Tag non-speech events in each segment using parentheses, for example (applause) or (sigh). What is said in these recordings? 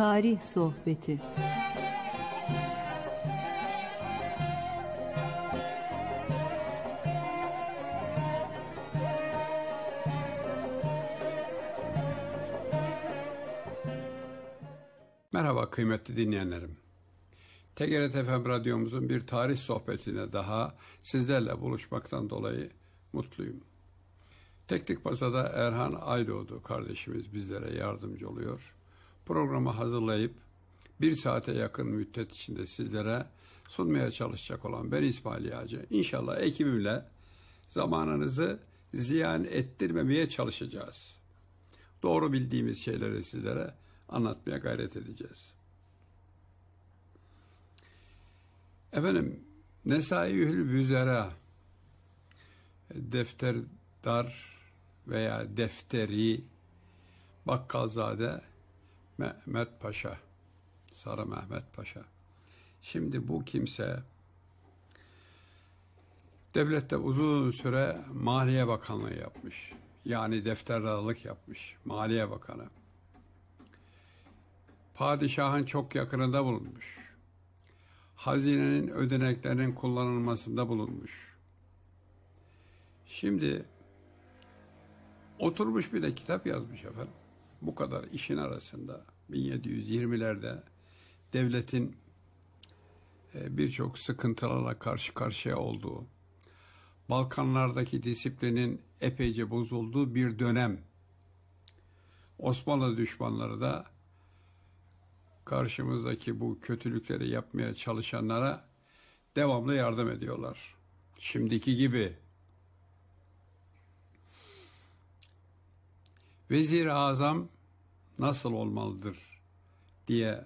Tarih Sohbeti Merhaba kıymetli dinleyenlerim. TGRT FM radyomuzun bir tarih sohbetine daha sizlerle buluşmaktan dolayı mutluyum. Teknik Masa'da Erhan Aydoğdu kardeşimiz bizlere yardımcı oluyor. Programı hazırlayıp bir saate yakın müddet içinde sizlere sunmaya çalışacak olan ben İsmail Yağcı. İnşallah ekibimle zamanınızı ziyan ettirmemeye çalışacağız. Doğru bildiğimiz şeyleri sizlere anlatmaya gayret edeceğiz. Efendim, Nesaiül Büzera defterdar veya defteri Bakkalzade Mehmet Paşa Sarı Mehmet Paşa şimdi bu kimse devlette uzun süre Maliye Bakanlığı yapmış. Yani defterdarlık yapmış. Maliye Bakanı. Padişahın çok yakınında bulunmuş. Hazinenin ödeneklerinin kullanılmasında bulunmuş. Şimdi oturmuş bir de kitap yazmış efendim. Bu kadar işin arasında 1720'lerde devletin e, birçok sıkıntılarla karşı karşıya olduğu, Balkanlardaki disiplinin epeyce bozulduğu bir dönem. Osmanlı düşmanları da karşımızdaki bu kötülükleri yapmaya çalışanlara devamlı yardım ediyorlar. Şimdiki gibi. Vezir-i Azam nasıl olmalıdır diye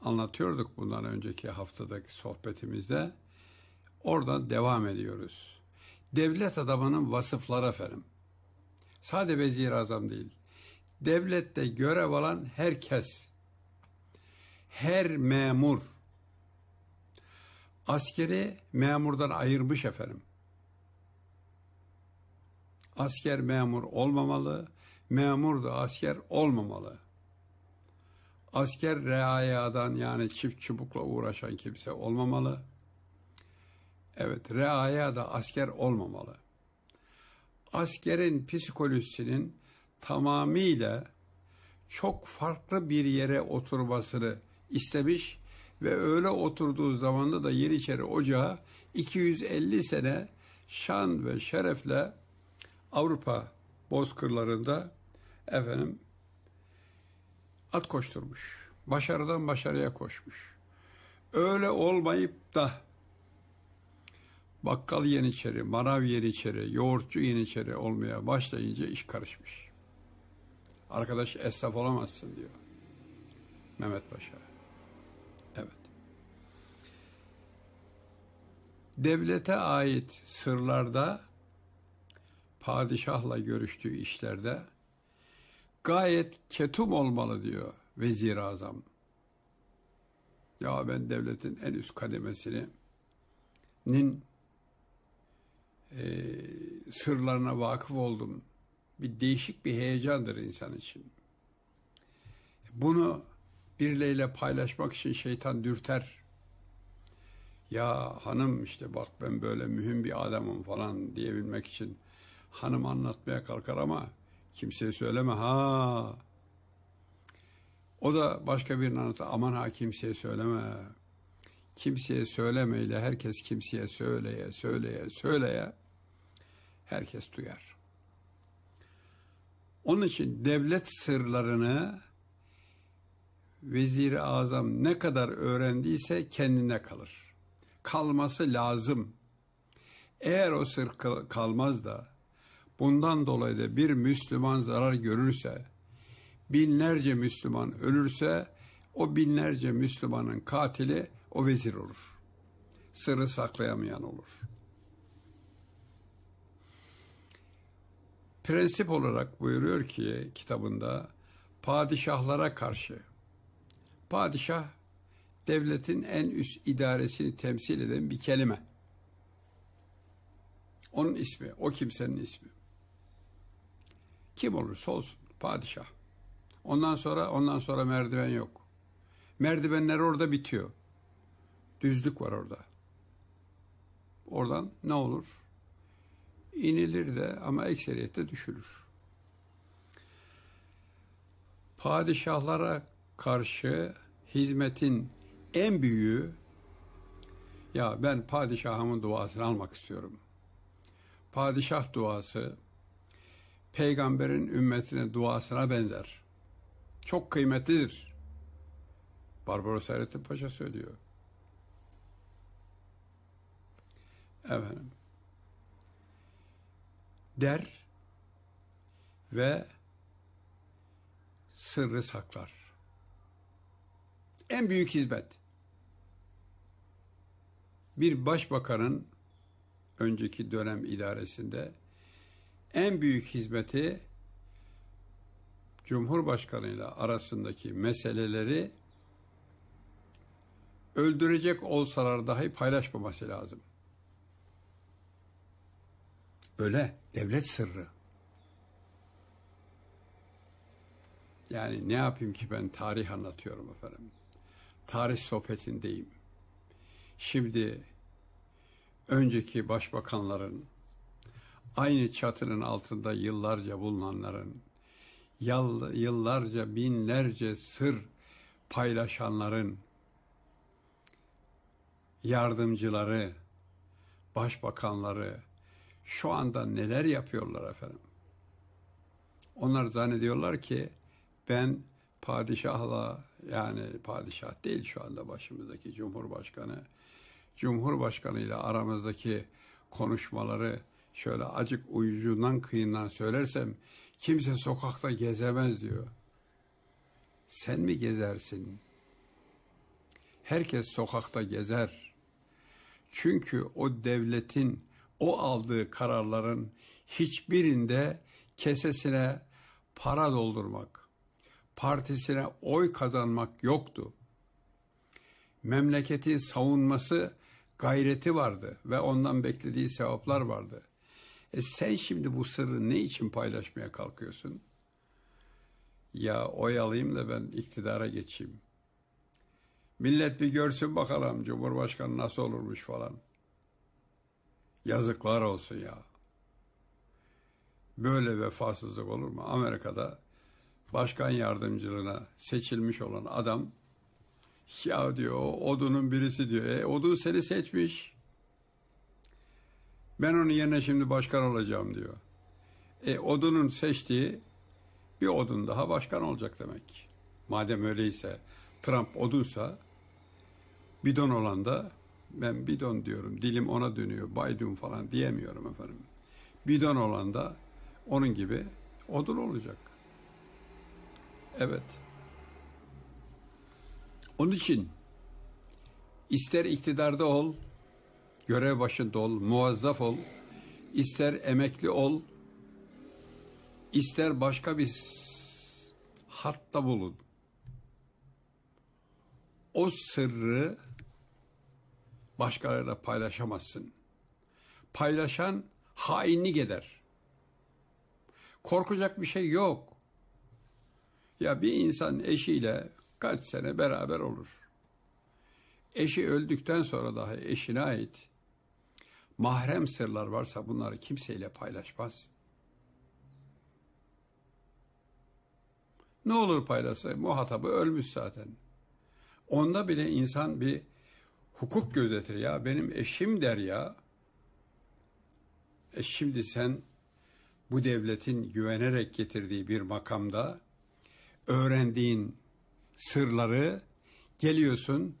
anlatıyorduk bundan önceki haftadaki sohbetimizde. Oradan devam ediyoruz. Devlet adamının vasıfları efendim. Sade vezir azam değil. Devlette görev alan herkes, her memur, askeri memurdan ayırmış efendim. Asker memur olmamalı, memur da asker olmamalı. Asker reayadan yani çift çubukla uğraşan kimse olmamalı. Evet, reaya da asker olmamalı. Askerin psikolojisinin tamamıyla çok farklı bir yere oturmasını istemiş ve öyle oturduğu zamanda da Yeniçeri Ocağı 250 sene şan ve şerefle Avrupa bozkırlarında efendim at koşturmuş. Başarıdan başarıya koşmuş. Öyle olmayıp da bakkal yeniçeri, manav yeniçeri, yoğurtçu yeniçeri olmaya başlayınca iş karışmış. Arkadaş esnaf olamazsın diyor. Mehmet Paşa. Evet. Devlete ait sırlarda padişahla görüştüğü işlerde gayet ketum olmalı diyor vezir azam. Ya ben devletin en üst kademesinin e, sırlarına vakıf oldum. Bir değişik bir heyecandır insan için. Bunu birileriyle paylaşmak için şeytan dürter. Ya hanım işte bak ben böyle mühim bir adamım falan diyebilmek için hanım anlatmaya kalkar ama kimseye söyleme ha. O da başka birine anlatır. Aman ha kimseye söyleme. Kimseye söylemeyle herkes kimseye söyleye, söyleye, söyleye herkes duyar. Onun için devlet sırlarını vezir azam ne kadar öğrendiyse kendine kalır. Kalması lazım. Eğer o sır kalmaz da bundan dolayı da bir Müslüman zarar görürse, binlerce Müslüman ölürse o binlerce Müslümanın katili o vezir olur. Sırrı saklayamayan olur. Prensip olarak buyuruyor ki kitabında padişahlara karşı padişah devletin en üst idaresini temsil eden bir kelime. Onun ismi, o kimsenin ismi. Kim olursa olsun padişah. Ondan sonra ondan sonra merdiven yok. Merdivenler orada bitiyor. Düzlük var orada. Oradan ne olur? İnilir de ama ekseriyette düşülür. Padişahlara karşı hizmetin en büyüğü ya ben padişahımın duasını almak istiyorum. Padişah duası peygamberin ümmetine duasına benzer. Çok kıymetlidir. Barbaros Hayrettin Paşa söylüyor. Efendim. Der ve sırrı saklar. En büyük hizmet. Bir başbakanın önceki dönem idaresinde en büyük hizmeti Cumhurbaşkanı ile arasındaki meseleleri öldürecek olsalar dahi paylaşmaması lazım. Öyle devlet sırrı. Yani ne yapayım ki ben tarih anlatıyorum efendim. Tarih sohbetindeyim. Şimdi önceki başbakanların aynı çatının altında yıllarca bulunanların yıllarca binlerce sır paylaşanların yardımcıları, başbakanları şu anda neler yapıyorlar efendim? Onlar zannediyorlar ki ben padişahla yani padişah değil şu anda başımızdaki cumhurbaşkanı cumhurbaşkanı ile aramızdaki konuşmaları şöyle acık uyucundan kıyından söylersem kimse sokakta gezemez diyor. Sen mi gezersin? Herkes sokakta gezer. Çünkü o devletin o aldığı kararların hiçbirinde kesesine para doldurmak, partisine oy kazanmak yoktu. Memleketin savunması gayreti vardı ve ondan beklediği sevaplar vardı. E sen şimdi bu sırrı ne için paylaşmaya kalkıyorsun? Ya oy alayım da ben iktidara geçeyim. Millet bir görsün bakalım Cumhurbaşkanı nasıl olurmuş falan. Yazıklar olsun ya. Böyle vefasızlık olur mu? Amerika'da başkan yardımcılığına seçilmiş olan adam ya diyor odunun birisi diyor. E odun seni seçmiş. Ben onun yerine şimdi başkan olacağım diyor. E odunun seçtiği bir odun daha başkan olacak demek. Madem öyleyse Trump odunsa bidon olan da ben bidon diyorum. Dilim ona dönüyor. Biden falan diyemiyorum efendim. Bidon olan da onun gibi odun olacak. Evet. Onun için ister iktidarda ol, görev başında ol, muvazzaf ol, ister emekli ol, ister başka bir hatta bulun. O sırrı başkalarıyla paylaşamazsın. Paylaşan hainlik eder. Korkacak bir şey yok. Ya bir insan eşiyle kaç sene beraber olur. Eşi öldükten sonra dahi eşine ait mahrem sırlar varsa bunları kimseyle paylaşmaz. Ne olur paylaşsa muhatabı ölmüş zaten. Onda bile insan bir hukuk gözetir ya. Benim eşim der ya. E şimdi sen bu devletin güvenerek getirdiği bir makamda öğrendiğin sırları geliyorsun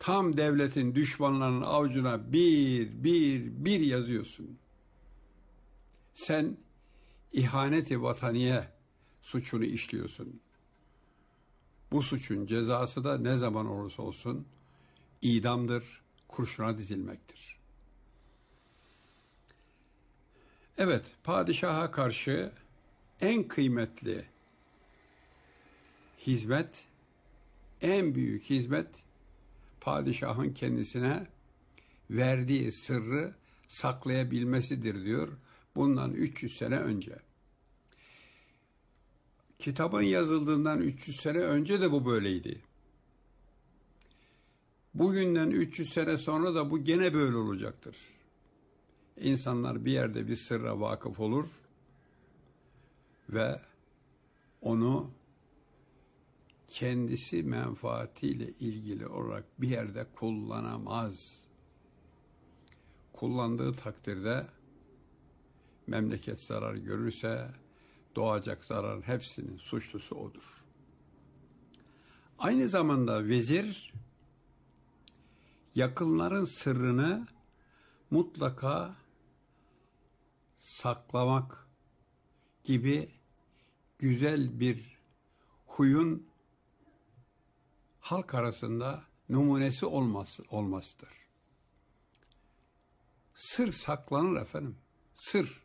tam devletin düşmanlarının avucuna bir bir bir yazıyorsun. Sen ihaneti vataniye suçunu işliyorsun. Bu suçun cezası da ne zaman olursa olsun idamdır, kurşuna dizilmektir. Evet, padişaha karşı en kıymetli hizmet, en büyük hizmet padişahın kendisine verdiği sırrı saklayabilmesidir diyor bundan 300 sene önce. Kitabın yazıldığından 300 sene önce de bu böyleydi. Bugünden 300 sene sonra da bu gene böyle olacaktır. İnsanlar bir yerde bir sırra vakıf olur ve onu kendisi menfaatiyle ilgili olarak bir yerde kullanamaz. Kullandığı takdirde memleket zarar görürse doğacak zararın hepsinin suçlusu odur. Aynı zamanda vezir yakınların sırrını mutlaka saklamak gibi güzel bir huyun halk arasında numunesi olması, olmasıdır. Sır saklanır efendim. Sır.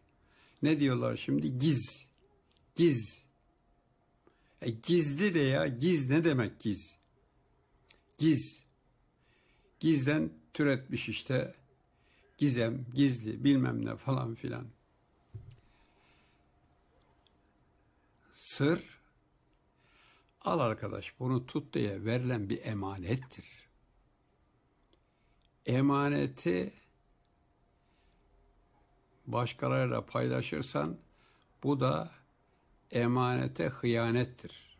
Ne diyorlar şimdi? Giz. Giz. E, gizli de ya. Giz ne demek giz? Giz. Gizden türetmiş işte. Gizem, gizli, bilmem ne falan filan. Sır, al arkadaş bunu tut diye verilen bir emanettir. Emaneti başkalarıyla paylaşırsan bu da emanete hıyanettir.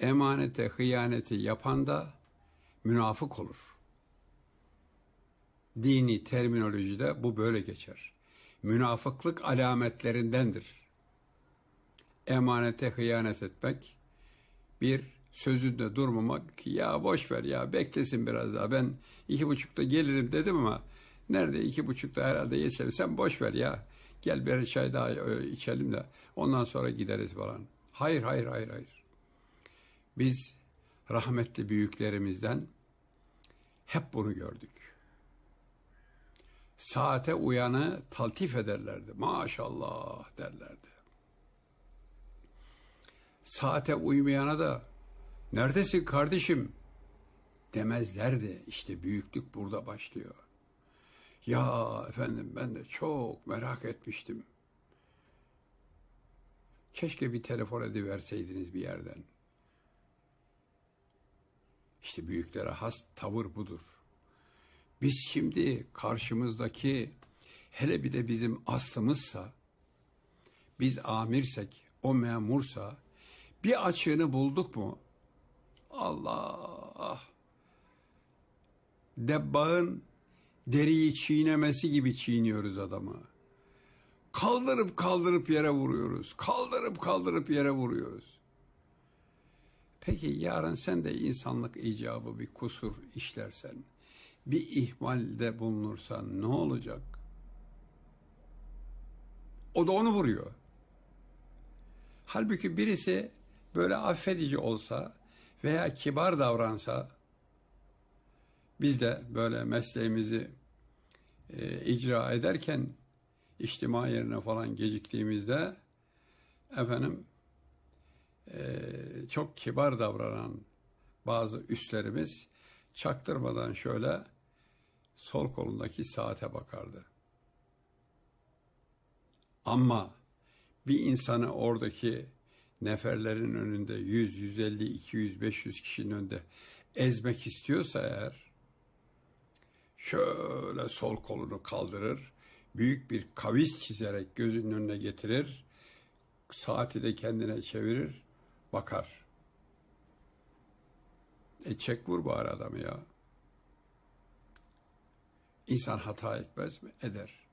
Emanete hıyaneti yapan da münafık olur. Dini terminolojide bu böyle geçer. Münafıklık alametlerindendir. Emanete hıyanet etmek, bir sözünde durmamak, ya boş ver ya beklesin biraz daha ben iki buçukta gelirim dedim ama nerede iki buçukta herhalde geçelim sen boş ver ya gel bir çay daha içelim de ondan sonra gideriz falan. Hayır hayır hayır hayır. Biz rahmetli büyüklerimizden hep bunu gördük. Saate uyanı taltif ederlerdi. Maşallah derlerdi. Saate uymayana da neredesin kardeşim demezlerdi. İşte büyüklük burada başlıyor. Ya efendim ben de çok merak etmiştim. Keşke bir telefon ediverseydiniz bir yerden. İşte büyüklere has tavır budur. Biz şimdi karşımızdaki hele bir de bizim aslımızsa, biz amirsek, o memursa bir açığını bulduk mu? Allah! Debbağın deriyi çiğnemesi gibi çiğniyoruz adamı. Kaldırıp kaldırıp yere vuruyoruz. Kaldırıp kaldırıp yere vuruyoruz. Peki yarın sen de insanlık icabı bir kusur işlersen, bir ihmalde bulunursan ne olacak? O da onu vuruyor. Halbuki birisi böyle affedici olsa veya kibar davransa, biz de böyle mesleğimizi e, icra ederken içtima yerine falan geciktiğimizde efendim e, çok kibar davranan bazı üstlerimiz çaktırmadan şöyle sol kolundaki saate bakardı. Ama bir insanı oradaki neferlerin önünde 100, 150, 200, 500 kişinin önünde ezmek istiyorsa eğer şöyle sol kolunu kaldırır, büyük bir kavis çizerek gözünün önüne getirir, saati de kendine çevirir, bakar. E çek vur bari adamı ya. İnsan hata etmez mi? Eder.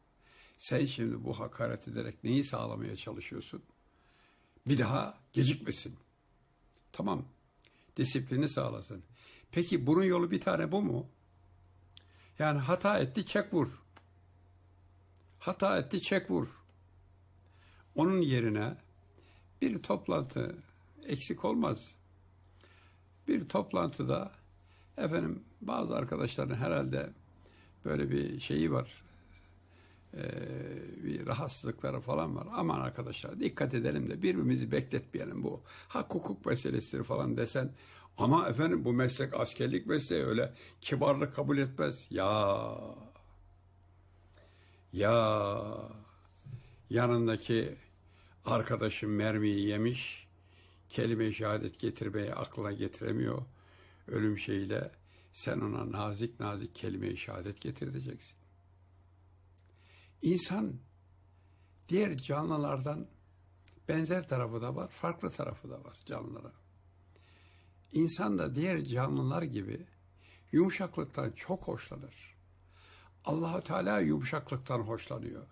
Sen şimdi bu hakaret ederek neyi sağlamaya çalışıyorsun? Bir daha gecikmesin. Tamam. Disiplini sağlasın. Peki bunun yolu bir tane bu mu? Yani hata etti çek vur. Hata etti çek vur. Onun yerine bir toplantı eksik olmaz. Bir toplantıda efendim bazı arkadaşların herhalde böyle bir şeyi var. Ee, bir rahatsızlıkları falan var. Aman arkadaşlar dikkat edelim de birbirimizi bekletmeyelim bu. Hak hukuk meselesidir falan desen ama efendim bu meslek askerlik mesleği öyle kibarlık kabul etmez. Ya ya yanındaki Arkadaşım mermiyi yemiş, kelime-i şehadet getirmeyi aklına getiremiyor. Ölüm şeyiyle sen ona nazik nazik kelime-i şehadet getireceksin. İnsan diğer canlılardan benzer tarafı da var, farklı tarafı da var canlılara. İnsan da diğer canlılar gibi yumuşaklıktan çok hoşlanır. Allahu Teala yumuşaklıktan hoşlanıyor.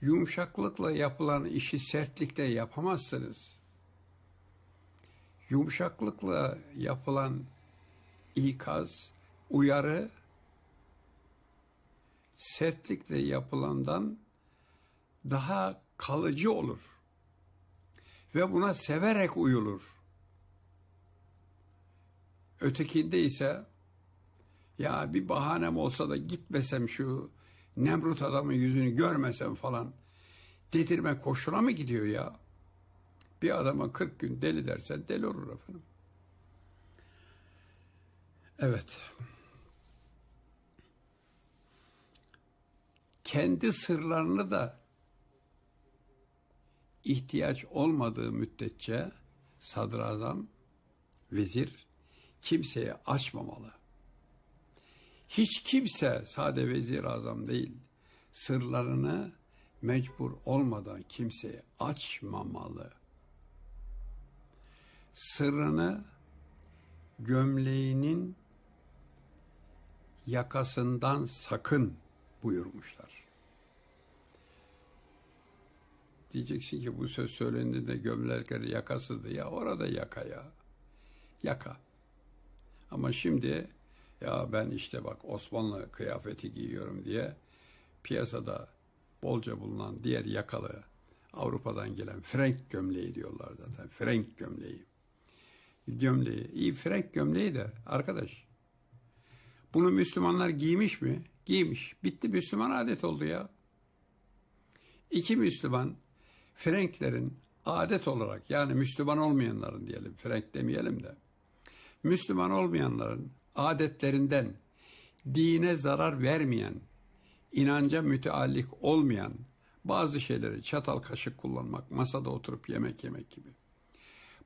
Yumuşaklıkla yapılan işi sertlikle yapamazsınız. Yumuşaklıkla yapılan ikaz, uyarı sertlikle yapılandan daha kalıcı olur. Ve buna severek uyulur. Ötekinde ise ya bir bahanem olsa da gitmesem şu Nemrut adamın yüzünü görmesem falan dedirme koşuna mı gidiyor ya? Bir adama 40 gün deli dersen deli olur efendim. Evet. Kendi sırlarını da ihtiyaç olmadığı müddetçe sadrazam, vezir kimseye açmamalı. Hiç kimse sade vezir azam değil, sırlarını mecbur olmadan kimseye açmamalı. Sırrını gömleğinin yakasından sakın buyurmuşlar. Diyeceksin ki bu söz söylendiğinde gömlekleri yakasızdı. Ya orada yaka ya. Yaka. Ama şimdi ya ben işte bak Osmanlı kıyafeti giyiyorum diye piyasada bolca bulunan diğer yakalı Avrupa'dan gelen Frank gömleği diyorlar zaten. Frank gömleği. Gömleği. İyi Frank gömleği de arkadaş. Bunu Müslümanlar giymiş mi? Giymiş. Bitti Müslüman adet oldu ya. İki Müslüman Frenklerin adet olarak yani Müslüman olmayanların diyelim, Frank demeyelim de, Müslüman olmayanların adetlerinden dine zarar vermeyen, inanca müteallik olmayan bazı şeyleri çatal kaşık kullanmak, masada oturup yemek yemek gibi.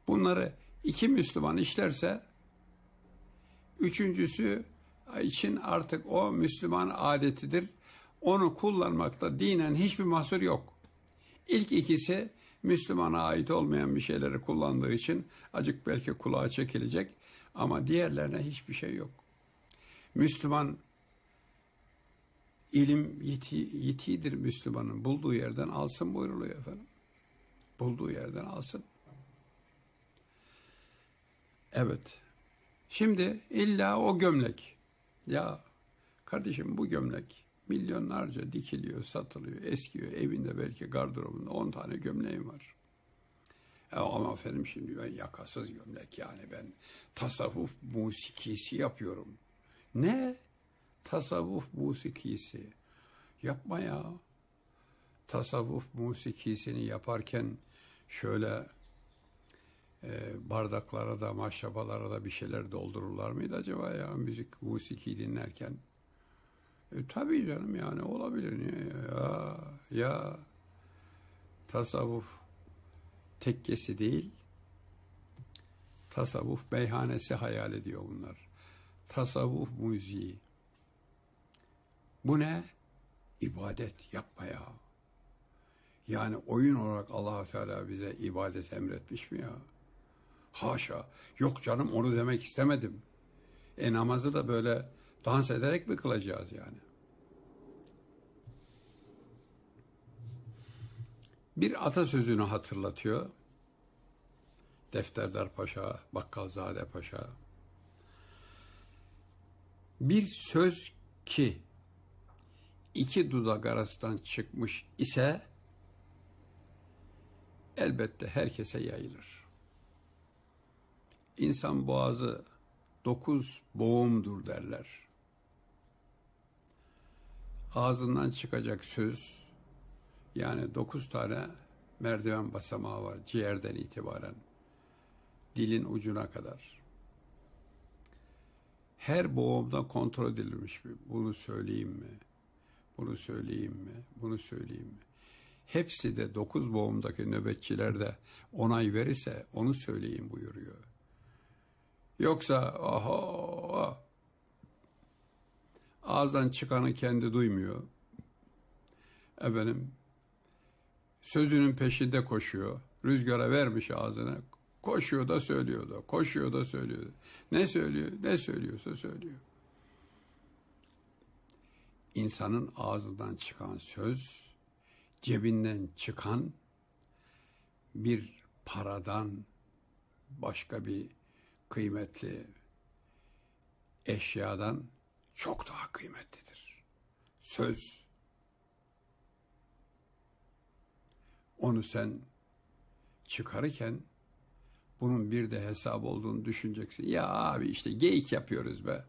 Bunları iki Müslüman işlerse üçüncüsü için artık o Müslüman adetidir. Onu kullanmakta dinen hiçbir mahsur yok. İlk ikisi Müslümana ait olmayan bir şeyleri kullandığı için acık belki kulağa çekilecek ama diğerlerine hiçbir şey yok. Müslüman ilim yiti, yitidir Müslümanın. Bulduğu yerden alsın buyruluyor efendim. Bulduğu yerden alsın. Evet. Şimdi illa o gömlek. Ya kardeşim bu gömlek milyonlarca dikiliyor, satılıyor, eskiyor. Evinde belki gardırobunda 10 tane gömleğim var. E ama efendim şimdi ben yakasız gömlek yani ben tasavvuf musikisi yapıyorum. Ne? Tasavvuf musikisi. Yapma ya. Tasavvuf musikisini yaparken şöyle e, bardaklara da maşrabalara da bir şeyler doldururlar mıydı acaba ya müzik musiki dinlerken? E, tabii canım yani olabilir. Ya, ya tasavvuf tekkesi değil, tasavvuf meyhanesi hayal ediyor bunlar. Tasavvuf müziği. Bu ne? İbadet yapma ya. Yani oyun olarak allah Teala bize ibadet emretmiş mi ya? Haşa. Yok canım onu demek istemedim. E namazı da böyle dans ederek mi kılacağız yani? Bir atasözünü hatırlatıyor. Defterdar Paşa, Bakkalzade Paşa. Bir söz ki iki dudak arasından çıkmış ise elbette herkese yayılır. İnsan boğazı dokuz boğumdur derler. Ağzından çıkacak söz yani dokuz tane merdiven basamağı var ciğerden itibaren. Dilin ucuna kadar. Her boğumda kontrol edilmiş mi? Bunu söyleyeyim mi? Bunu söyleyeyim mi? Bunu söyleyeyim mi? hepsi de dokuz boğumdaki nöbetçiler de onay verirse onu söyleyin buyuruyor. Yoksa aha ağızdan çıkanı kendi duymuyor. Efendim sözünün peşinde koşuyor. Rüzgara vermiş ağzına. Koşuyor da söylüyor da, koşuyor da söylüyor da. Ne söylüyor, ne söylüyorsa söylüyor. İnsanın ağzından çıkan söz, cebinden çıkan bir paradan başka bir kıymetli eşyadan çok daha kıymetlidir. Söz. Onu sen çıkarırken bunun bir de hesap olduğunu düşüneceksin. Ya abi işte geyik yapıyoruz be.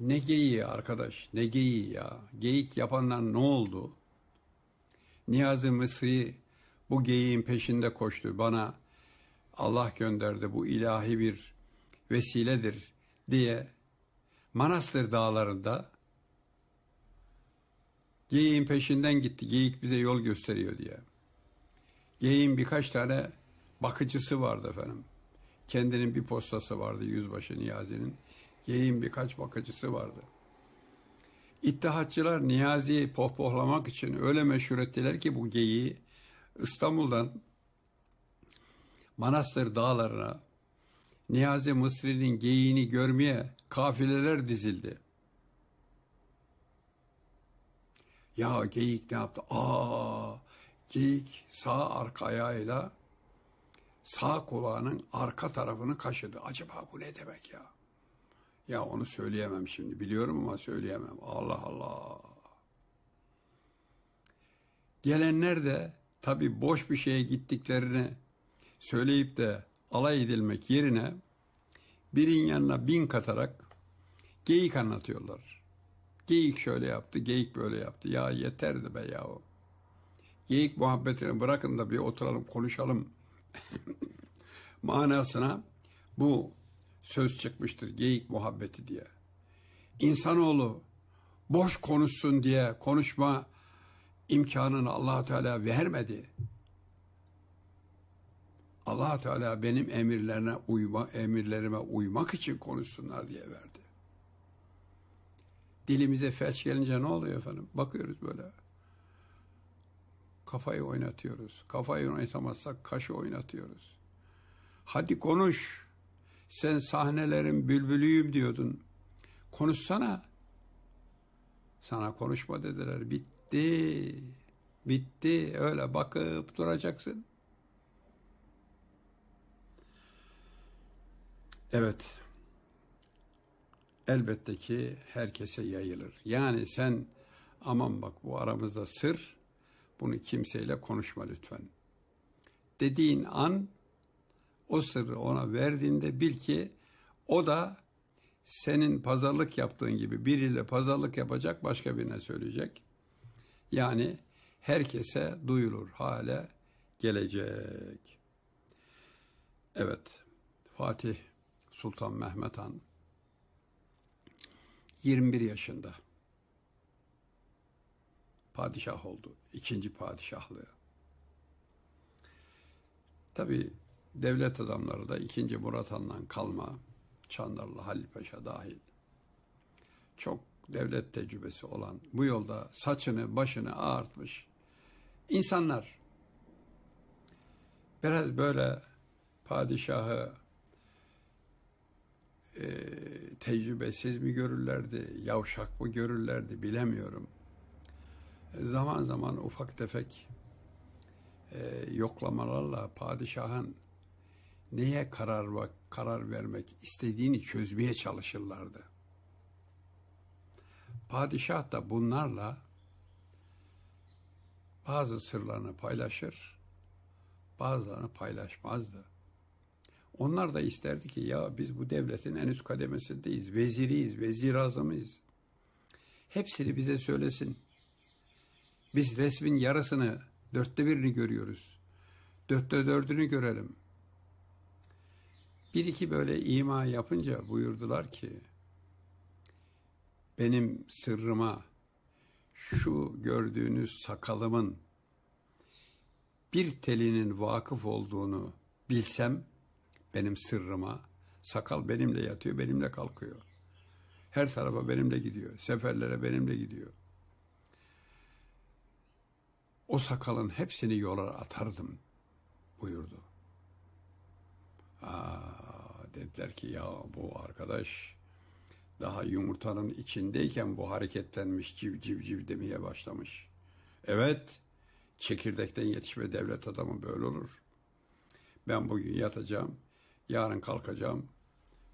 Ne geyiği arkadaş, ne geyiği ya. Geyik yapanlar ne oldu? Niyazi Mısri bu geyiğin peşinde koştu. Bana Allah gönderdi bu ilahi bir vesiledir diye Manastır dağlarında geyiğin peşinden gitti. Geyik bize yol gösteriyor diye. Geyiğin birkaç tane bakıcısı vardı efendim. Kendinin bir postası vardı Yüzbaşı Niyazi'nin. Geyiğin birkaç bakıcısı vardı. İttihatçılar Niyazi'yi pohpohlamak için öyle meşhur ettiler ki bu geyiği İstanbul'dan Manastır dağlarına Niyazi Mısri'nin geyiğini görmeye kafileler dizildi. Ya geyik ne yaptı? Aa, geyik sağ arka ayağıyla sağ kulağının arka tarafını kaşıdı. Acaba bu ne demek ya? Ya onu söyleyemem şimdi. Biliyorum ama söyleyemem. Allah Allah. Gelenler de tabi boş bir şeye gittiklerini söyleyip de alay edilmek yerine birin yanına bin katarak geyik anlatıyorlar. Geyik şöyle yaptı, geyik böyle yaptı. Ya yeterdi be yahu. Geyik muhabbetini bırakın da bir oturalım konuşalım (laughs) manasına bu söz çıkmıştır geyik muhabbeti diye. İnsanoğlu boş konuşsun diye konuşma imkanını allah Teala vermedi allah Teala benim emirlerine uyma, emirlerime uymak için konuşsunlar diye verdi. Dilimize felç gelince ne oluyor efendim? Bakıyoruz böyle. Kafayı oynatıyoruz. Kafayı oynatamazsak kaşı oynatıyoruz. Hadi konuş. Sen sahnelerin bülbülüyüm diyordun. Konuşsana. Sana konuşma dediler. Bitti. Bitti. Öyle bakıp duracaksın. Evet. Elbette ki herkese yayılır. Yani sen aman bak bu aramızda sır, bunu kimseyle konuşma lütfen. Dediğin an o sırrı ona verdiğinde bil ki o da senin pazarlık yaptığın gibi biriyle pazarlık yapacak başka birine söyleyecek. Yani herkese duyulur hale gelecek. Evet Fatih Sultan Mehmet Han 21 yaşında padişah oldu. ikinci padişahlığı. Tabi devlet adamları da ikinci Murat Han'dan kalma Çandarlı Halil Paşa dahil çok devlet tecrübesi olan bu yolda saçını başını ağartmış insanlar biraz böyle padişahı e, tecrübesiz mi görürlerdi, yavşak mı görürlerdi bilemiyorum. Zaman zaman ufak tefek e, yoklamalarla padişahın neye karar karar vermek istediğini çözmeye çalışırlardı. Padişah da bunlarla bazı sırlarını paylaşır, bazılarını paylaşmazdı. Onlar da isterdi ki ya biz bu devletin en üst kademesindeyiz, veziriyiz, vezir azamıyız. Hepsini bize söylesin. Biz resmin yarısını, dörtte birini görüyoruz. Dörtte dördünü görelim. Bir iki böyle ima yapınca buyurdular ki, benim sırrıma şu gördüğünüz sakalımın bir telinin vakıf olduğunu bilsem benim sırrıma sakal benimle yatıyor, benimle kalkıyor. Her tarafa benimle gidiyor. Seferlere benimle gidiyor. O sakalın hepsini yola atardım buyurdu. Aa, dediler ki ya bu arkadaş daha yumurtanın içindeyken bu hareketlenmiş civ civ civ demeye başlamış. Evet çekirdekten yetişme devlet adamı böyle olur. Ben bugün yatacağım, yarın kalkacağım,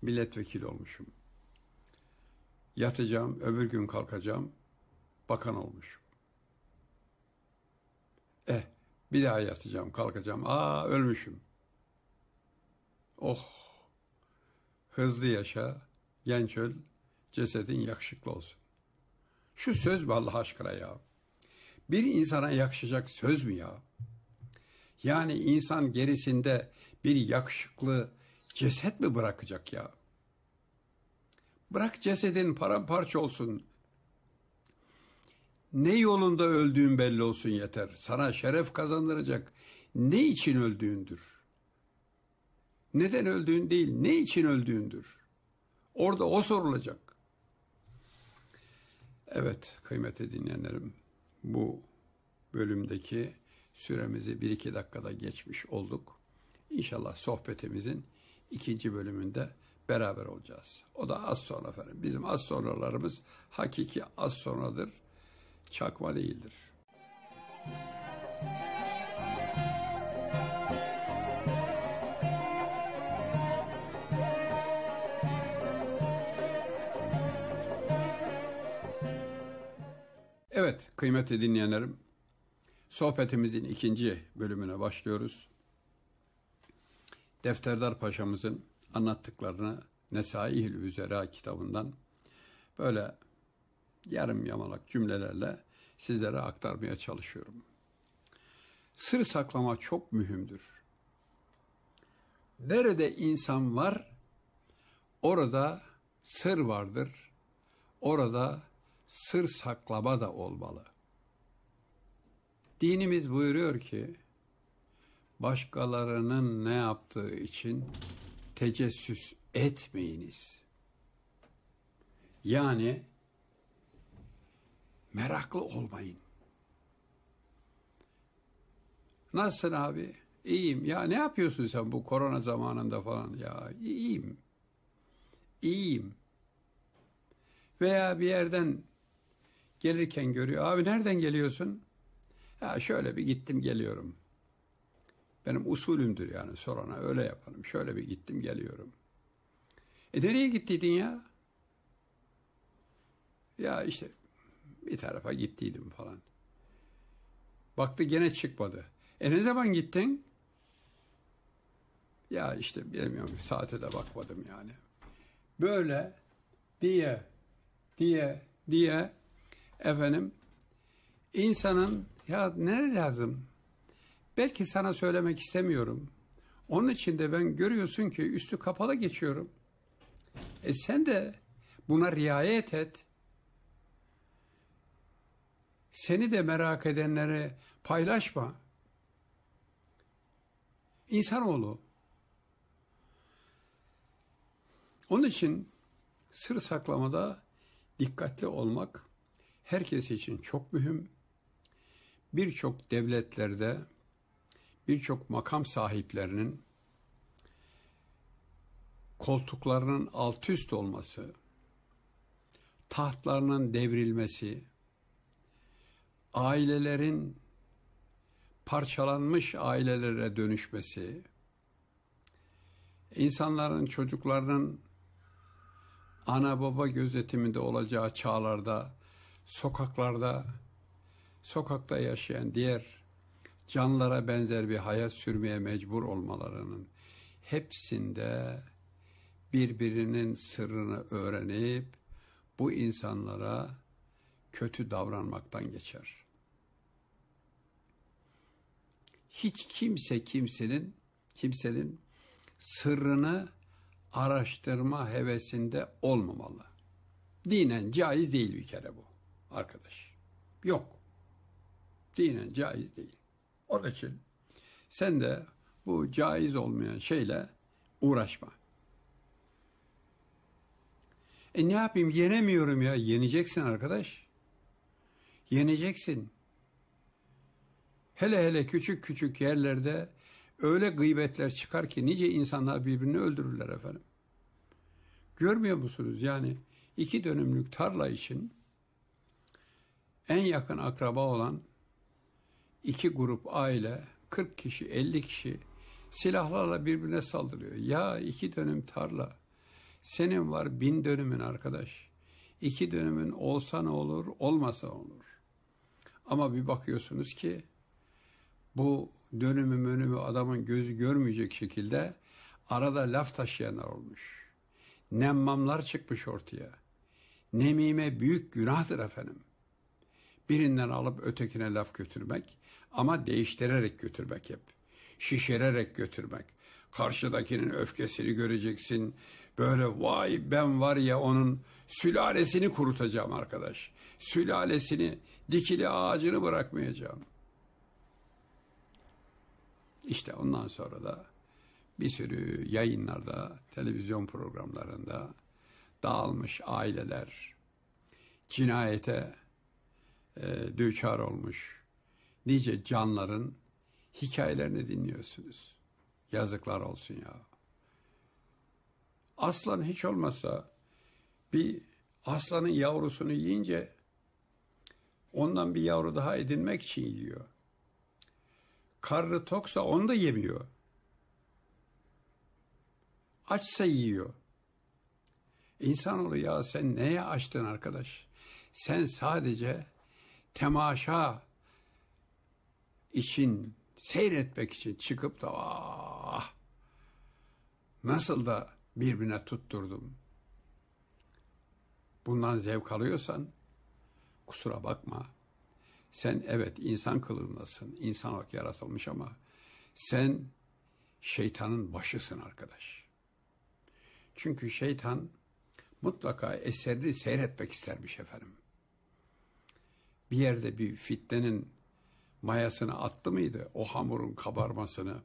milletvekili olmuşum. Yatacağım, öbür gün kalkacağım, bakan olmuşum. Eh, bir daha yatacağım, kalkacağım, aa ölmüşüm. Oh, hızlı yaşa, genç öl, cesedin yakışıklı olsun. Şu söz mü Allah aşkına ya? Bir insana yakışacak söz mü ya? Yani insan gerisinde bir yakışıklı ceset mi bırakacak ya? Bırak cesedin paramparça olsun. Ne yolunda öldüğün belli olsun yeter. Sana şeref kazandıracak ne için öldüğündür. Neden öldüğün değil, ne için öldüğündür. Orada o sorulacak. Evet kıymetli dinleyenlerim bu bölümdeki süremizi bir iki dakikada geçmiş olduk. İnşallah sohbetimizin ikinci bölümünde beraber olacağız. O da az sonra efendim. Bizim az sonralarımız hakiki az sonradır. Çakma değildir. Evet kıymetli dinleyenlerim, sohbetimizin ikinci bölümüne başlıyoruz. Defterdar Paşa'mızın anlattıklarını Nesaihil Üzera kitabından böyle yarım yamalak cümlelerle sizlere aktarmaya çalışıyorum. Sır saklama çok mühimdir. Nerede insan var, orada sır vardır. Orada sır saklama da olmalı. Dinimiz buyuruyor ki, başkalarının ne yaptığı için tecessüs etmeyiniz. Yani meraklı olmayın. Nasılsın abi? İyiyim. Ya ne yapıyorsun sen bu korona zamanında falan? Ya iyiyim. İyiyim. Veya bir yerden gelirken görüyor. Abi nereden geliyorsun? Ya şöyle bir gittim geliyorum. Benim usulümdür yani sorana öyle yaparım. Şöyle bir gittim geliyorum. E nereye gittiydin ya? Ya işte bir tarafa gittiydim falan. Baktı gene çıkmadı. E ne zaman gittin? Ya işte bilmiyorum saate de bakmadım yani. Böyle diye diye diye efendim insanın ya ne lazım? Belki sana söylemek istemiyorum. Onun için de ben görüyorsun ki üstü kapalı geçiyorum. E sen de buna riayet et. Seni de merak edenlere paylaşma. İnsanoğlu. Onun için sır saklamada dikkatli olmak herkes için çok mühim. Birçok devletlerde birçok makam sahiplerinin koltuklarının alt üst olması, tahtlarının devrilmesi, ailelerin parçalanmış ailelere dönüşmesi, insanların çocuklarının ana baba gözetiminde olacağı çağlarda sokaklarda sokakta yaşayan diğer canlara benzer bir hayat sürmeye mecbur olmalarının hepsinde birbirinin sırrını öğrenip bu insanlara kötü davranmaktan geçer. Hiç kimse kimsenin kimsenin sırrını araştırma hevesinde olmamalı. Dinen caiz değil bir kere bu arkadaş. Yok. Dinen caiz değil. Onun için sen de bu caiz olmayan şeyle uğraşma. E ne yapayım yenemiyorum ya. Yeneceksin arkadaş. Yeneceksin. Hele hele küçük küçük yerlerde öyle gıybetler çıkar ki nice insanlar birbirini öldürürler efendim. Görmüyor musunuz? Yani iki dönümlük tarla için en yakın akraba olan iki grup aile 40 kişi 50 kişi silahlarla birbirine saldırıyor. Ya iki dönüm tarla senin var bin dönümün arkadaş. İki dönümün olsa ne olur olmasa olur. Ama bir bakıyorsunuz ki bu dönümü mönümü adamın gözü görmeyecek şekilde arada laf taşıyanlar olmuş. Nemmamlar çıkmış ortaya. Nemime büyük günahtır efendim. Birinden alıp ötekine laf götürmek ama değiştirerek götürmek hep. Şişirerek götürmek. Karşıdakinin öfkesini göreceksin. Böyle vay ben var ya onun sülalesini kurutacağım arkadaş. Sülalesini, dikili ağacını bırakmayacağım. İşte ondan sonra da bir sürü yayınlarda, televizyon programlarında dağılmış aileler, cinayete e, düçar olmuş nice canların hikayelerini dinliyorsunuz. Yazıklar olsun ya. Aslan hiç olmazsa bir aslanın yavrusunu yiyince ondan bir yavru daha edinmek için yiyor. Karnı toksa onu da yemiyor. Açsa yiyor. İnsanoğlu ya sen neye açtın arkadaş? Sen sadece temaşa için, seyretmek için çıkıp da ah, nasıl da birbirine tutturdum. Bundan zevk alıyorsan kusura bakma. Sen evet insan kılığındasın, insan olarak yaratılmış ama sen şeytanın başısın arkadaş. Çünkü şeytan mutlaka eserini seyretmek istermiş efendim. Bir yerde bir fitnenin mayasını attı mıydı? O hamurun kabarmasını,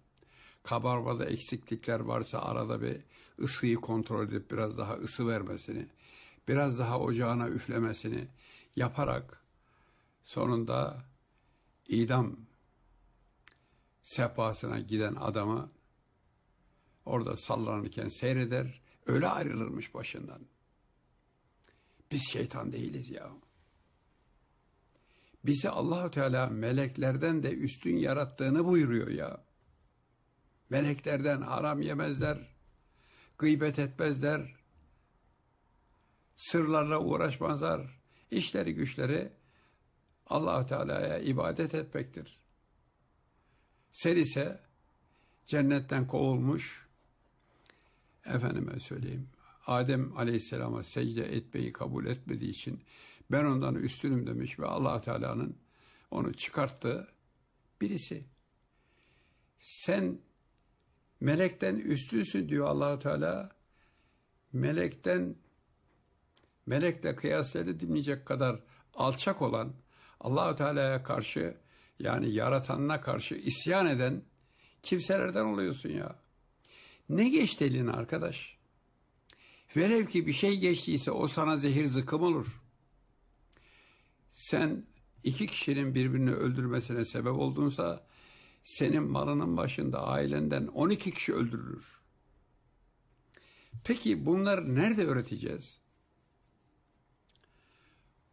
kabarmada eksiklikler varsa arada bir ısıyı kontrol edip biraz daha ısı vermesini, biraz daha ocağına üflemesini yaparak sonunda idam sehpasına giden adamı orada sallanırken seyreder, öyle ayrılırmış başından. Biz şeytan değiliz ya. Bizi Allahu Teala meleklerden de üstün yarattığını buyuruyor ya. Meleklerden haram yemezler, gıybet etmezler, sırlarla uğraşmazlar. İşleri güçleri allah Teala'ya ibadet etmektir. Sen ise cennetten kovulmuş, efendime söyleyeyim, Adem Aleyhisselam'a secde etmeyi kabul etmediği için ben ondan üstünüm demiş ve allah Teala'nın onu çıkarttığı birisi. Sen melekten üstünsün diyor allah Teala. Melekten melekle kıyas edilmeyecek kadar alçak olan allah Teala'ya karşı yani yaratanına karşı isyan eden kimselerden oluyorsun ya. Ne geçti eline arkadaş? Velev ki bir şey geçtiyse o sana zehir zıkkım olur. Sen iki kişinin birbirini öldürmesine sebep oldunsa senin malının başında ailenden 12 kişi öldürülür. Peki bunları nerede öğreteceğiz?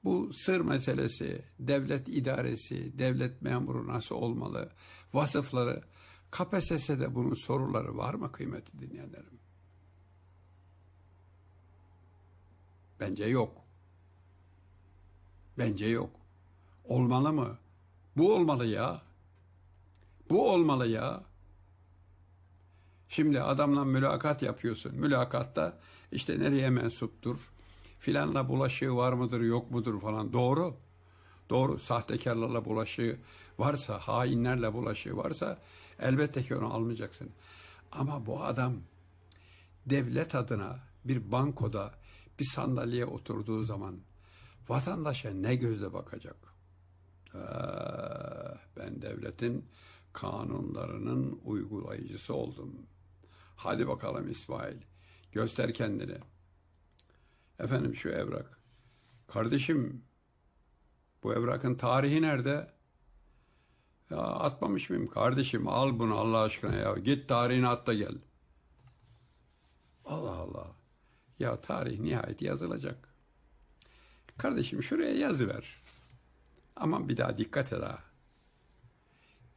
Bu sır meselesi, devlet idaresi, devlet memuru nasıl olmalı, vasıfları, KPSS'de bunun soruları var mı kıymetli dinleyenlerim? Bence yok. Bence yok. Olmalı mı? Bu olmalı ya. Bu olmalı ya. Şimdi adamla mülakat yapıyorsun. Mülakatta işte nereye mensuptur, filanla bulaşığı var mıdır yok mudur falan. Doğru. Doğru. Sahtekarlarla bulaşığı varsa, hainlerle bulaşığı varsa elbette ki onu almayacaksın. Ama bu adam devlet adına bir bankoda bir sandalyeye oturduğu zaman vatandaşa ne gözle bakacak? Ee, ben devletin kanunlarının uygulayıcısı oldum. Hadi bakalım İsmail, göster kendini. Efendim şu evrak. Kardeşim, bu evrakın tarihi nerede? Ya atmamış mıyım? Kardeşim al bunu Allah aşkına ya. Git tarihini at da gel. Allah Allah. Ya tarih nihayet yazılacak. Kardeşim şuraya yazıver. Ama bir daha dikkat et ha.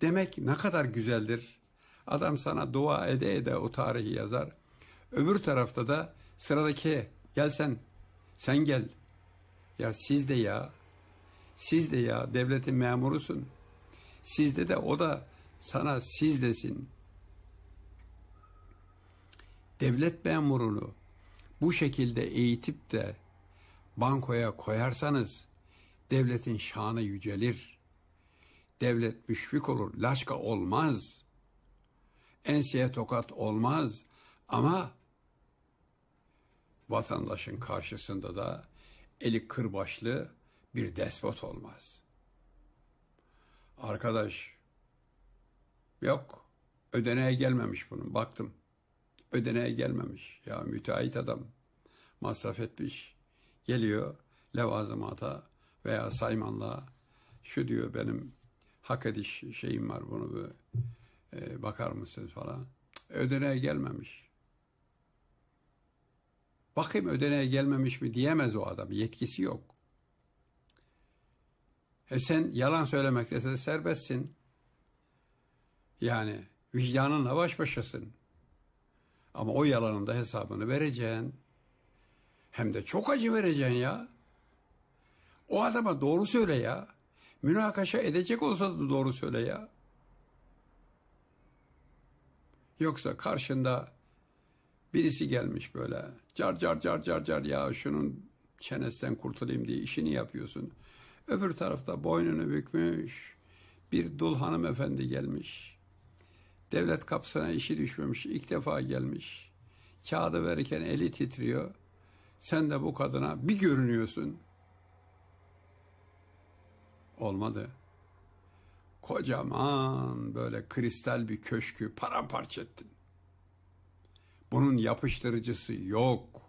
Demek ne kadar güzeldir. Adam sana dua ede ede o tarihi yazar. Öbür tarafta da sıradaki gel sen, sen gel. Ya siz de ya, siz de ya devletin memurusun. Sizde de o da sana siz desin. Devlet memurunu bu şekilde eğitip de bankoya koyarsanız devletin şanı yücelir. Devlet müşfik olur, laşka olmaz. Enseye tokat olmaz ama vatandaşın karşısında da eli kırbaçlı bir despot olmaz. Arkadaş, yok ödeneğe gelmemiş bunun baktım. Ödeneğe gelmemiş. Ya müteahhit adam masraf etmiş. Geliyor levazımata veya saymanla şu diyor benim hak ediş şeyim var bunu bir e, bakar mısınız falan. Ödeneğe gelmemiş. Bakayım ödeneğe gelmemiş mi diyemez o adam. Yetkisi yok. E sen yalan söylemekte de serbestsin. Yani vicdanınla baş başasın. Ama o yalanın da hesabını vereceksin. Hem de çok acı vereceksin ya. O adama doğru söyle ya. Münakaşa edecek olsa da doğru söyle ya. Yoksa karşında birisi gelmiş böyle car car car car car ya şunun çenesinden kurtulayım diye işini yapıyorsun. Öbür tarafta boynunu bükmüş bir dul hanımefendi gelmiş. Devlet kapısına işi düşmemiş ilk defa gelmiş. Kağıdı verirken eli titriyor. Sen de bu kadına bir görünüyorsun. Olmadı. Kocaman böyle kristal bir köşkü paramparça ettin. Bunun yapıştırıcısı yok.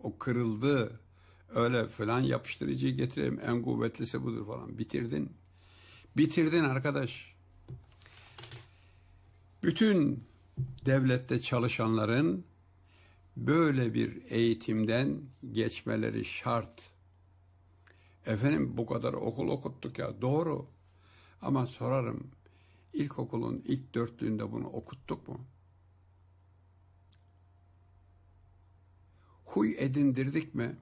O kırıldı. Öyle falan yapıştırıcıyı getireyim en kuvvetlisi budur falan. Bitirdin. Bitirdin arkadaş. Bütün devlette çalışanların böyle bir eğitimden geçmeleri şart. Efendim bu kadar okul okuttuk ya doğru. Ama sorarım ilkokulun ilk dörtlüğünde bunu okuttuk mu? Huy edindirdik mi?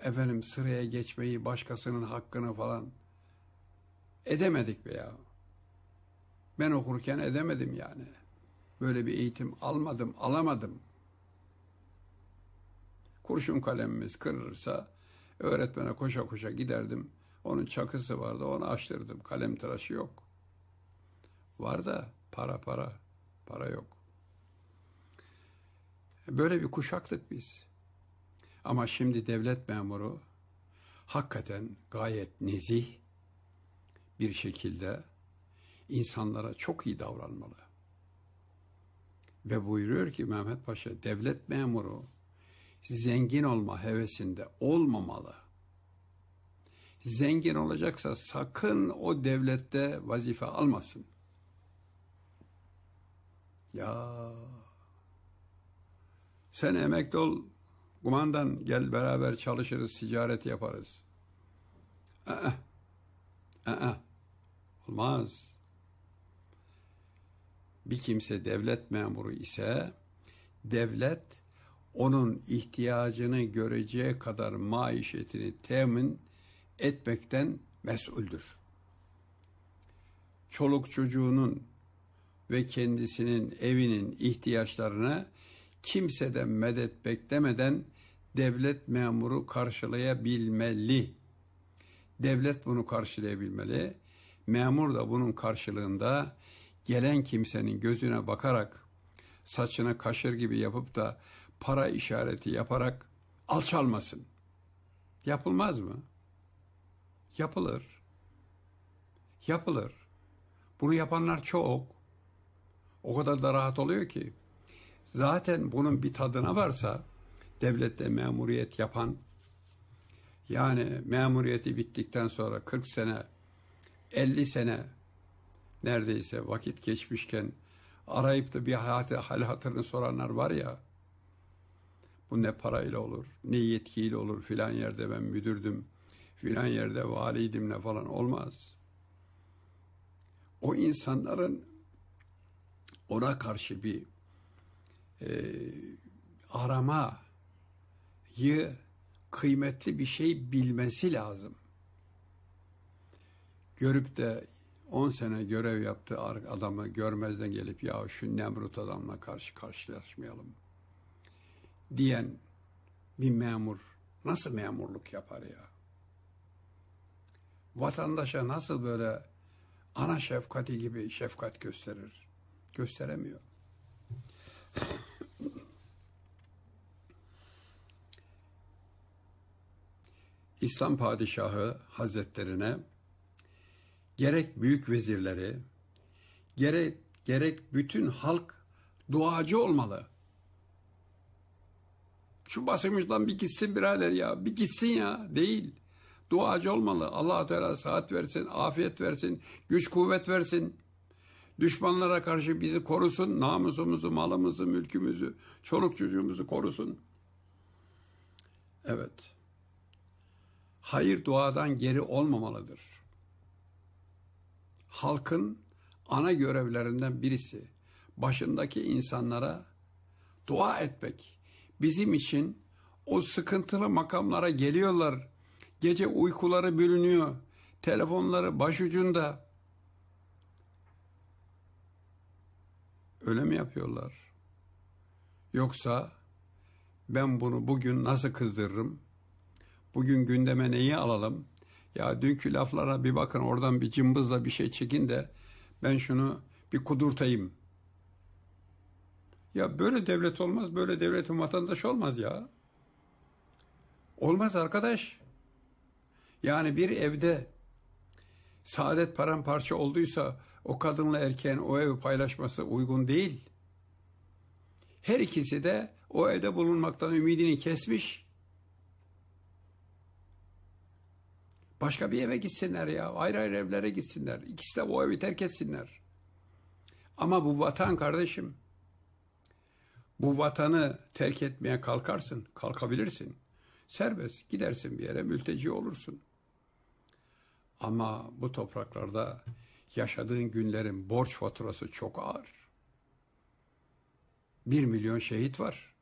Efendim sıraya geçmeyi, başkasının hakkını falan edemedik be ya. Ben okurken edemedim yani. Böyle bir eğitim almadım, alamadım. Kurşun kalemimiz kırılırsa öğretmene koşa koşa giderdim. Onun çakısı vardı, onu açtırdım. Kalem tıraşı yok. Var da para para, para yok. Böyle bir kuşaktık biz. Ama şimdi devlet memuru hakikaten gayet nezih bir şekilde insanlara çok iyi davranmalı. Ve buyuruyor ki Mehmet Paşa devlet memuru zengin olma hevesinde olmamalı. Zengin olacaksa sakın o devlette vazife almasın. Ya sen emekli ol, kumandan gel beraber çalışırız, ticaret yaparız. Aa, aa, olmaz. Bir kimse devlet memuru ise devlet onun ihtiyacını göreceği kadar maişetini temin etmekten mesuldür. Çoluk çocuğunun ve kendisinin evinin ihtiyaçlarına kimseden medet beklemeden devlet memuru karşılayabilmeli. Devlet bunu karşılayabilmeli. Memur da bunun karşılığında gelen kimsenin gözüne bakarak saçını kaşır gibi yapıp da para işareti yaparak alçalmasın. Yapılmaz mı? Yapılır. Yapılır. Bunu yapanlar çok. O kadar da rahat oluyor ki. Zaten bunun bir tadına varsa devlette memuriyet yapan yani memuriyeti bittikten sonra 40 sene 50 sene neredeyse vakit geçmişken arayıp da bir hayatı, hal hatırını soranlar var ya bu ne parayla olur, ne yetkiyle olur filan yerde ben müdürdüm, filan yerde valiydim ne falan olmaz. O insanların ona karşı bir e, aramayı kıymetli bir şey bilmesi lazım. Görüp de 10 sene görev yaptı adamı görmezden gelip ya şu Nemrut adamla karşı karşılaşmayalım diyen bir memur nasıl memurluk yapar ya? Vatandaşa nasıl böyle ana şefkati gibi şefkat gösterir? Gösteremiyor. İslam padişahı hazretlerine gerek büyük vezirleri, gerek, gerek bütün halk duacı olmalı. Şu basılmıştan bir gitsin birader ya, bir gitsin ya, değil. Duacı olmalı. allah Teala saat versin, afiyet versin, güç kuvvet versin. Düşmanlara karşı bizi korusun, namusumuzu, malımızı, mülkümüzü, çoluk çocuğumuzu korusun. Evet. Hayır duadan geri olmamalıdır halkın ana görevlerinden birisi. Başındaki insanlara dua etmek. Bizim için o sıkıntılı makamlara geliyorlar. Gece uykuları bölünüyor. Telefonları başucunda. Öyle mi yapıyorlar? Yoksa ben bunu bugün nasıl kızdırırım? Bugün gündeme neyi alalım? Ya dünkü laflara bir bakın oradan bir cımbızla bir şey çekin de ben şunu bir kudurtayım. Ya böyle devlet olmaz, böyle devletin vatandaşı olmaz ya. Olmaz arkadaş. Yani bir evde saadet paramparça olduysa o kadınla erkeğin o evi paylaşması uygun değil. Her ikisi de o evde bulunmaktan ümidini kesmiş. Başka bir eve gitsinler ya. Ayrı ayrı evlere gitsinler. İkisi de o evi terk etsinler. Ama bu vatan kardeşim. Bu vatanı terk etmeye kalkarsın. Kalkabilirsin. Serbest gidersin bir yere mülteci olursun. Ama bu topraklarda yaşadığın günlerin borç faturası çok ağır. Bir milyon şehit var.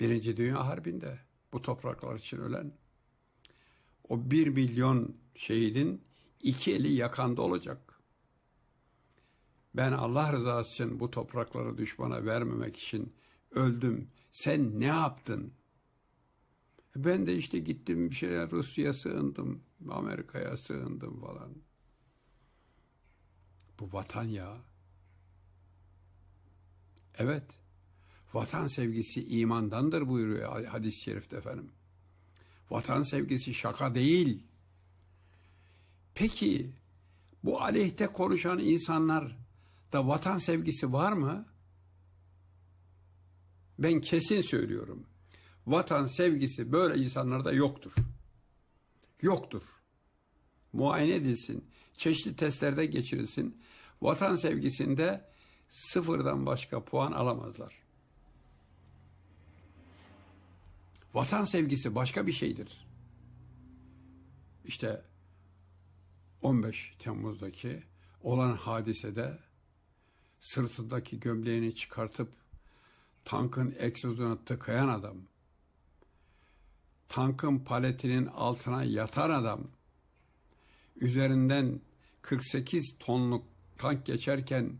Birinci Dünya Harbi'nde bu topraklar için ölen o bir milyon şehidin iki eli yakanda olacak. Ben Allah rızası için bu toprakları düşmana vermemek için öldüm. Sen ne yaptın? Ben de işte gittim bir şeyler Rusya'ya sığındım, Amerika'ya sığındım falan. Bu vatan ya. Evet. Vatan sevgisi imandandır buyuruyor hadis-i şerifte efendim. Vatan sevgisi şaka değil. Peki bu aleyhte konuşan insanlar da vatan sevgisi var mı? Ben kesin söylüyorum. Vatan sevgisi böyle insanlarda yoktur. Yoktur. Muayene edilsin. Çeşitli testlerde geçirilsin. Vatan sevgisinde sıfırdan başka puan alamazlar. Vatan sevgisi başka bir şeydir. İşte 15 Temmuz'daki olan hadisede sırtındaki gömleğini çıkartıp tankın egzozuna tıkayan adam, tankın paletinin altına yatan adam, üzerinden 48 tonluk tank geçerken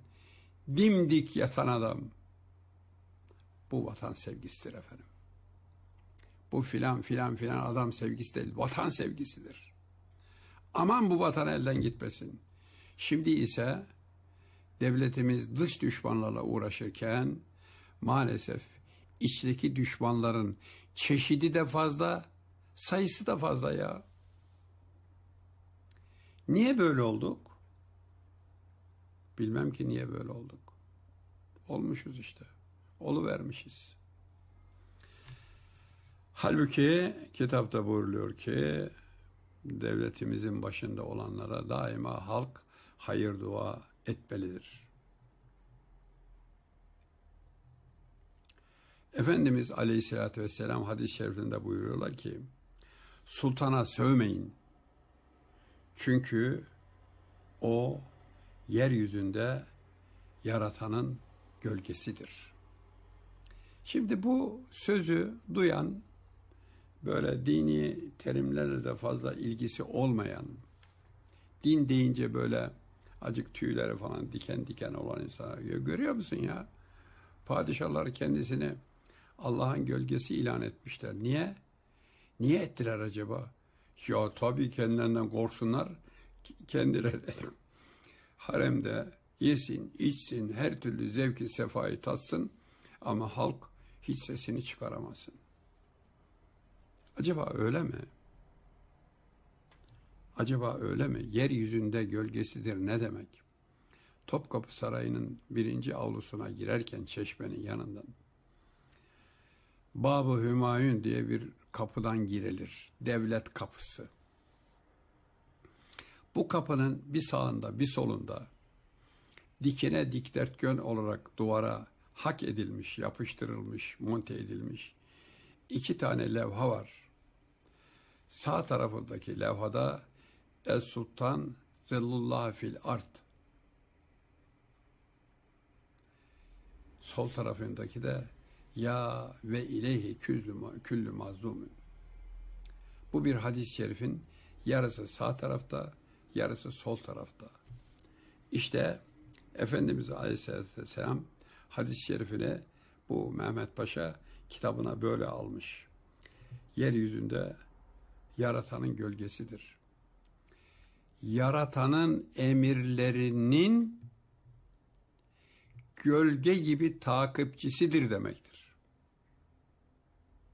dimdik yatan adam, bu vatan sevgisidir efendim. Bu filan filan filan adam sevgisi değil, vatan sevgisidir. Aman bu vatan elden gitmesin. Şimdi ise devletimiz dış düşmanlarla uğraşırken maalesef içteki düşmanların çeşidi de fazla, sayısı da fazla ya. Niye böyle olduk? Bilmem ki niye böyle olduk. Olmuşuz işte. Olu vermişiz. Halbuki kitapta buyuruluyor ki devletimizin başında olanlara daima halk hayır dua etmelidir. Efendimiz Aleyhisselatü Vesselam hadis-i şerifinde buyuruyorlar ki sultana sövmeyin. Çünkü o yeryüzünde yaratanın gölgesidir. Şimdi bu sözü duyan böyle dini terimlerle de fazla ilgisi olmayan, din deyince böyle acık tüyleri falan diken diken olan insanlar görüyor musun ya? Padişahlar kendisini Allah'ın gölgesi ilan etmişler. Niye? Niye ettiler acaba? Ya tabii kendilerinden korksunlar. Kendileri (laughs) haremde yesin, içsin, her türlü zevki sefayı tatsın ama halk hiç sesini çıkaramasın. Acaba öyle mi? Acaba öyle mi? Yeryüzünde gölgesidir ne demek? Topkapı Sarayı'nın birinci avlusuna girerken çeşmenin yanından Babı Hümayun diye bir kapıdan girilir. Devlet kapısı. Bu kapının bir sağında bir solunda dikine dikdörtgen olarak duvara hak edilmiş, yapıştırılmış, monte edilmiş iki tane levha var. Sağ tarafındaki levhada El Sultan Zellullah fil art. Sol tarafındaki de ya ve ileyhi küllü, küllü mazlumun. Bu bir hadis-i şerifin yarısı sağ tarafta, yarısı sol tarafta. İşte Efendimiz Aleyhisselatü Vesselam hadis-i şerifine bu Mehmet Paşa kitabına böyle almış. Yeryüzünde yaratanın gölgesidir. Yaratanın emirlerinin gölge gibi takipçisidir demektir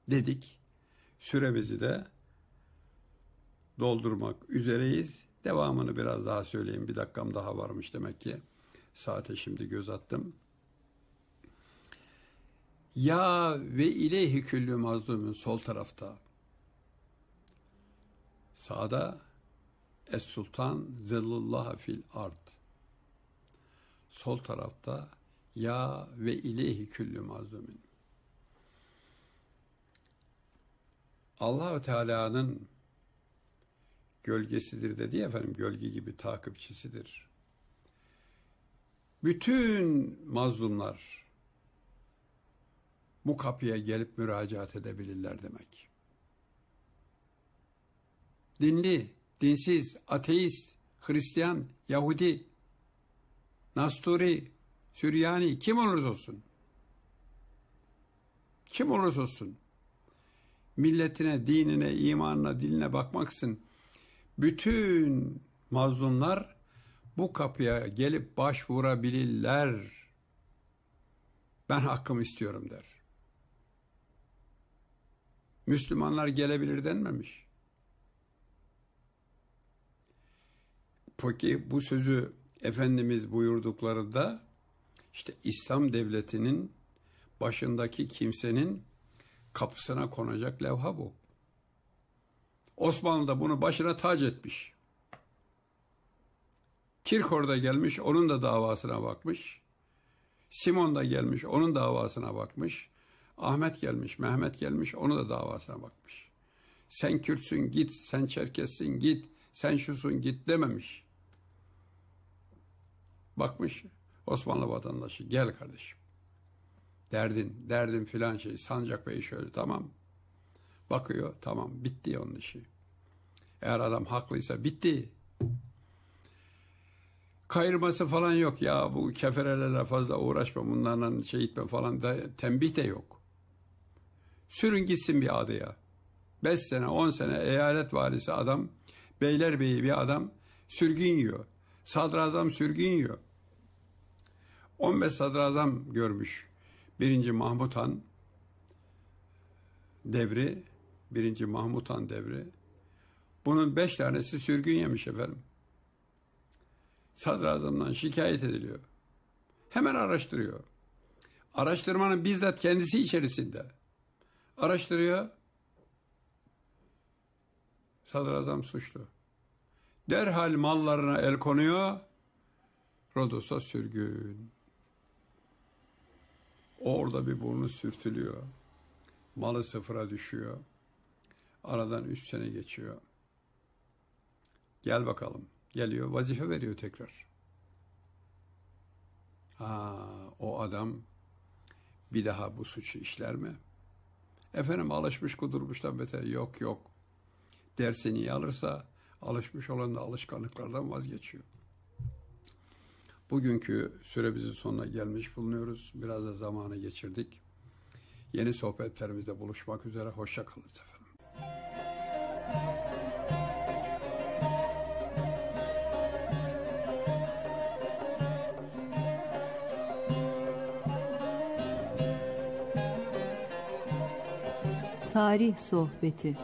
dedik. Süremizi de doldurmak üzereyiz. Devamını biraz daha söyleyeyim. Bir dakikam daha varmış demek ki. Saate şimdi göz attım. Ya ve ileyhi küllü mazlumun sol tarafta. Sağda Es Sultan Zellullah fil art. Sol tarafta ya ve ileyhi küllü mazlumun. Allahü Teala'nın gölgesidir dedi ya efendim gölge gibi takipçisidir. Bütün mazlumlar bu kapıya gelip müracaat edebilirler demek. Dinli, dinsiz, ateist, Hristiyan, Yahudi, Nasturi, Süryani kim olursa olsun. Kim olursa olsun milletine, dinine, imanına, diline bakmaksın bütün mazlumlar bu kapıya gelip başvurabilirler. Ben hakkımı istiyorum der. Müslümanlar gelebilir denmemiş. Peki bu sözü Efendimiz buyurduklarında işte İslam devletinin başındaki kimsenin kapısına konacak levha bu. Osmanlı da bunu başına tac etmiş. Kirkor da gelmiş, onun da davasına bakmış. Simon da gelmiş, onun davasına bakmış. Ahmet gelmiş, Mehmet gelmiş, onu da davasına bakmış. Sen Kürtsün git, sen Çerkessin git, sen şusun git dememiş. Bakmış Osmanlı vatandaşı gel kardeşim. Derdin, derdin filan şey. Sancak Bey şöyle tamam. Bakıyor tamam bitti onun işi. Eğer adam haklıysa bitti. Kayırması falan yok ya bu keferelerle fazla uğraşma bunlarla şey etme falan da tembih de yok. Sürün gitsin bir adaya. Beş sene on sene eyalet valisi adam beylerbeyi bir adam sürgün yiyor. Sadrazam sürgün yiyor. 15 sadrazam görmüş. Birinci Mahmut Han devri, birinci Mahmut Han devri. Bunun beş tanesi sürgün yemiş efendim. Sadrazamdan şikayet ediliyor. Hemen araştırıyor. Araştırmanın bizzat kendisi içerisinde. Araştırıyor. Sadrazam suçlu. Derhal mallarına el konuyor. Rodos'a sürgün. Orada bir burnu sürtülüyor. Malı sıfıra düşüyor. Aradan üç sene geçiyor. Gel bakalım. Geliyor vazife veriyor tekrar. Ha, o adam bir daha bu suçu işler mi? Efendim alışmış kudurmuştan beter. Yok yok. Dersini alırsa alışmış olan da alışkanlıklardan vazgeçiyor. Bugünkü süremizin sonuna gelmiş bulunuyoruz. Biraz da zamanı geçirdik. Yeni sohbetlerimizde buluşmak üzere. Hoşça kalın efendim. Tarih Sohbeti